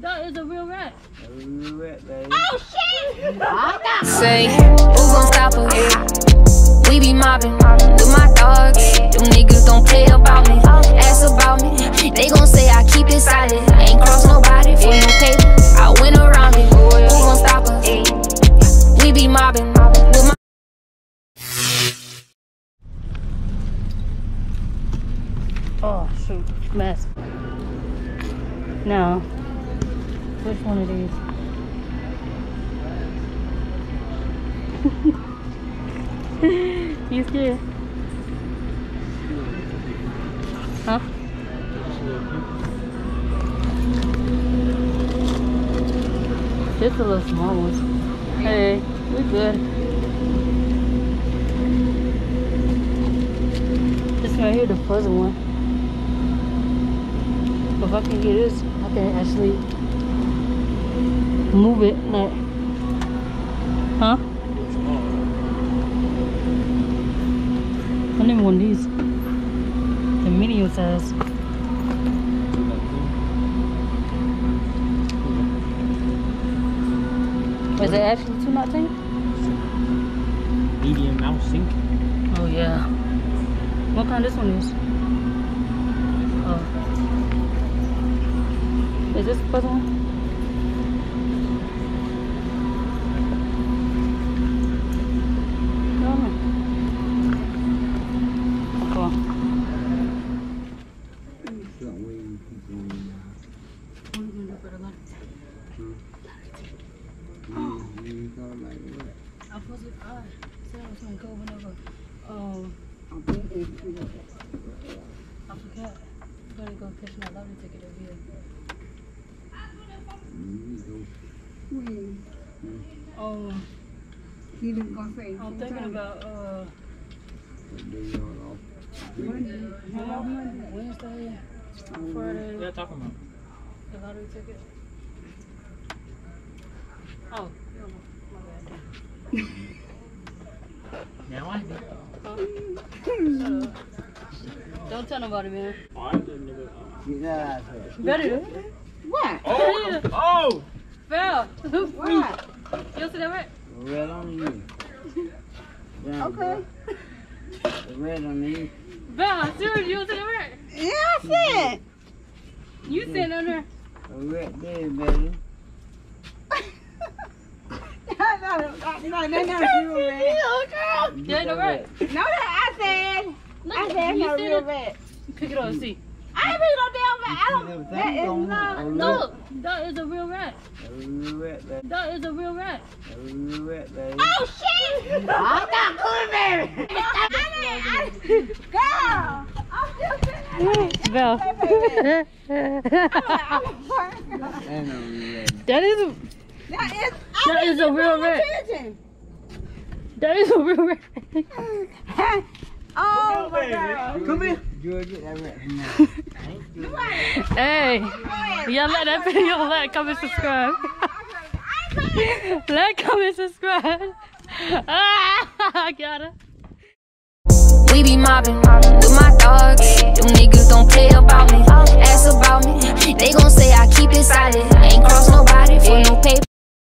That is a real rat. Say, who gon' stop us? We be mobbing with my dogs. Them niggas don't play about me, ask about me. They gon' say I keep it silent. Ain't cross nobody for no paper. I went around it. Who gon' stop us? We be mobbing with my Oh shoot, mess. Now, which one of these? you scared? Huh? Just a little small ones. Hey, we good. This right here, the fuzzy one. If I can get this, I can actually move it like, huh? I one of these. The medium size. Is it actually two nineteen? Medium mouse sink. Oh yeah. What kind this one is? Oh. Is this the I'm supposed to. I said I was gonna go whenever. Um. I forgot. I'm gonna go catch my lottery ticket over here. Um, You didn't go say. I'm thinking about uh Wednesday, Friday, Yeah, talking about. the lottery ticket. Oh. Now I Shut up. Don't tell nobody, man. I didn't know. Better. What? Oh! Oh! Val. What? You see that red? Red on you. Okay. Red on me. Val, seriously, you see that right? Yeah, I said. You sitting on there. Red there, baby. No, no, no, no, no, you were red. Yeah, no right. No, that I said. I said it's you not see real it? red. Pick it up and see. I ain't read no damn red. I don't. That is not. No, that is a real rat. Red, baby. That is a real rat. Red, baby. Oh shit! I'm not good, baby. I mean, I, girl, I'm still sitting Val. there. I'm a person. And on red. that is a That is. That is a real red. Attention. that is a real rat. oh my god. Come here. George, get that red from hey, y'all like that video, like, comment, subscribe. like, comment, subscribe. Ah, I got it. We be mobbing with my dogs.